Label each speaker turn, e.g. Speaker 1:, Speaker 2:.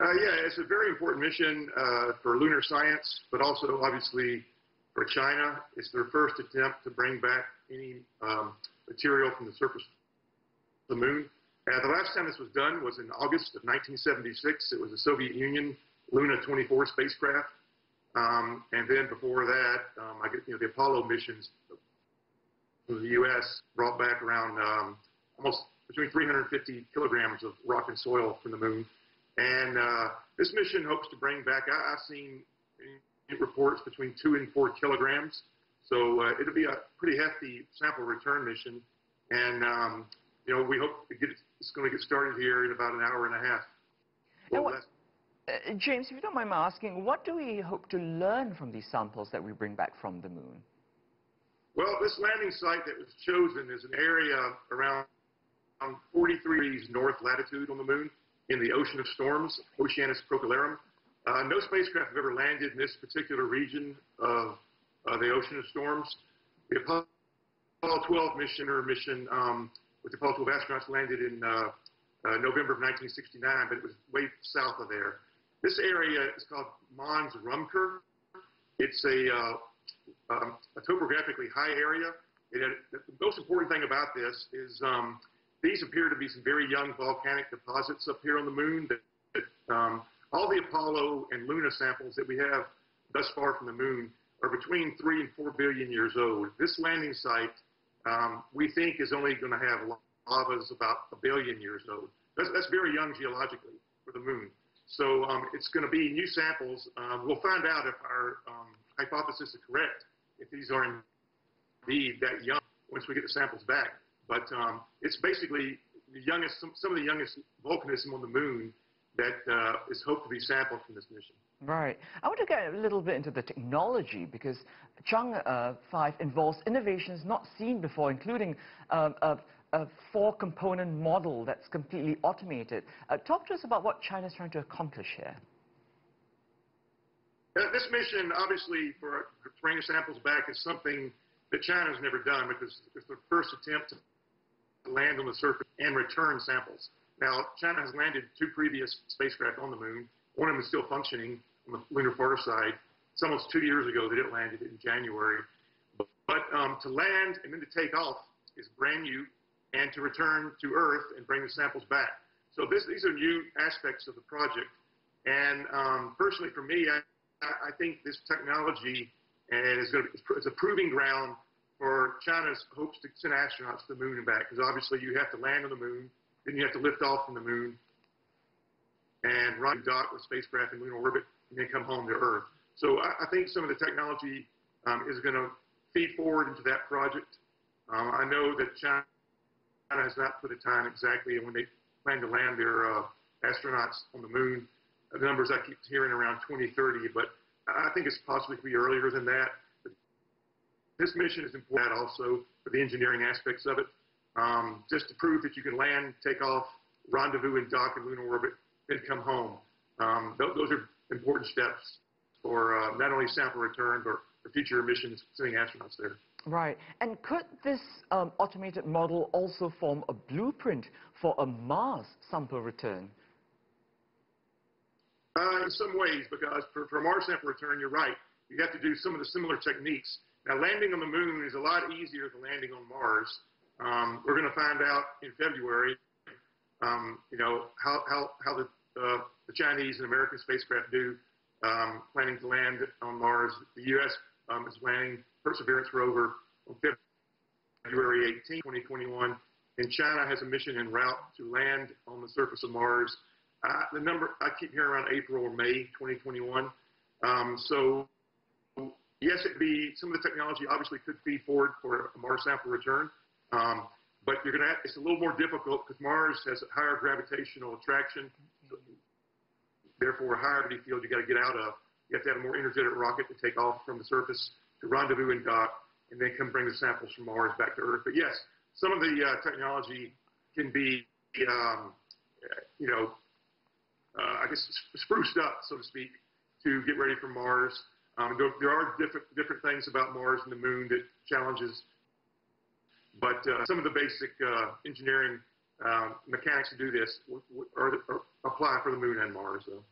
Speaker 1: Uh, yeah, it's a very important mission uh, for lunar science, but also obviously for China. It's their first attempt to bring back any um, material from the surface of the moon. Uh, the last time this was done was in August of 1976. It was the Soviet Union Luna 24 spacecraft. Um, and then before that, um, I get, you know, the Apollo missions from the U.S. brought back around um, almost between 350 kilograms of rock and soil from the moon. And uh, this mission hopes to bring back, I, have seen reports between two and four kilograms. So uh, it'll be a pretty hefty sample return mission. And, um, you know, we hope to get, it's going to get started here in about an hour and a half.
Speaker 2: Well, what, uh, James, if you don't mind my asking, what do we hope to learn from these samples that we bring back from the moon?
Speaker 1: Well, this landing site that was chosen is an area around 43 degrees north latitude on the moon in the Ocean of Storms, Oceanus Procellarum. Uh, no spacecraft have ever landed in this particular region of uh, the Ocean of Storms. The Apollo 12 mission or mission um, with the Apollo 12 astronauts landed in uh, uh, November of 1969, but it was way south of there. This area is called Mons Rumker. It's a, uh, um, a topographically high area. Had, the most important thing about this is um, these appear to be some very young volcanic deposits up here on the moon. That, that um, all the Apollo and Luna samples that we have thus far from the moon are between three and four billion years old. This landing site, um, we think, is only going to have lavas about a billion years old. That's, that's very young geologically for the moon. So um, it's going to be new samples. Um, we'll find out if our um, hypothesis is correct, if these are indeed that young once we get the samples back. But um, it's basically the youngest, some, some, of the youngest volcanism on the moon that uh, is hoped to be sampled from this mission.
Speaker 2: Right. I want to get a little bit into the technology because Chang'e uh, 5 involves innovations not seen before, including um, a, a four-component model that's completely automated. Uh, talk to us about what China is trying to accomplish here.
Speaker 1: Uh, this mission, obviously, for bringing samples back is something that China has never done because it's the first attempt to land on the surface and return samples. Now, China has landed two previous spacecraft on the moon. One of them is still functioning on the lunar far side. It's almost two years ago that it landed in January. But um, to land and then to take off is brand new, and to return to Earth and bring the samples back. So this, these are new aspects of the project. And um, personally, for me, I, I think this technology is, going to, is a proving ground for China's hopes to send astronauts to the moon and back, because obviously you have to land on the moon, then you have to lift off from the moon, and run dock with spacecraft in lunar orbit, and then come home to Earth. So I, I think some of the technology um, is going to feed forward into that project. Um, I know that China has not put a time exactly when they plan to land their uh, astronauts on the moon. The numbers I keep hearing around 2030, but I think it's possibly to be earlier than that. This mission is important also for the engineering aspects of it, um, just to prove that you can land, take off, rendezvous and dock in lunar orbit, then come home. Um, th those are important steps for uh, not only sample return, but for future missions sending astronauts there.
Speaker 2: Right. And could this um, automated model also form a blueprint for a Mars sample return?
Speaker 1: Uh, in some ways, because for, for Mars sample return, you're right. You have to do some of the similar techniques now, landing on the moon is a lot easier than landing on Mars. Um, we're going to find out in February, um, you know, how, how, how the, uh, the Chinese and American spacecraft do um, planning to land on Mars. The U.S. Um, is landing Perseverance rover on February 18, 2021, and China has a mission en route to land on the surface of Mars. Uh, the number I keep hearing around April or May 2021. Um, so Yes, it'd be some of the technology obviously could feed forward for a Mars sample return, um, but you're going to it's a little more difficult because Mars has a higher gravitational attraction, therefore a higher gravity field you got to get out of. You have to have a more energetic rocket to take off from the surface to rendezvous and dock, and then come bring the samples from Mars back to Earth. But yes, some of the uh, technology can be, um, you know, uh, I guess spruced up, so to speak, to get ready for Mars. Um, there, there, are different different things about Mars and the Moon that challenges, but uh, some of the basic uh, engineering um, mechanics to do this or, or apply for the moon and Mars. So.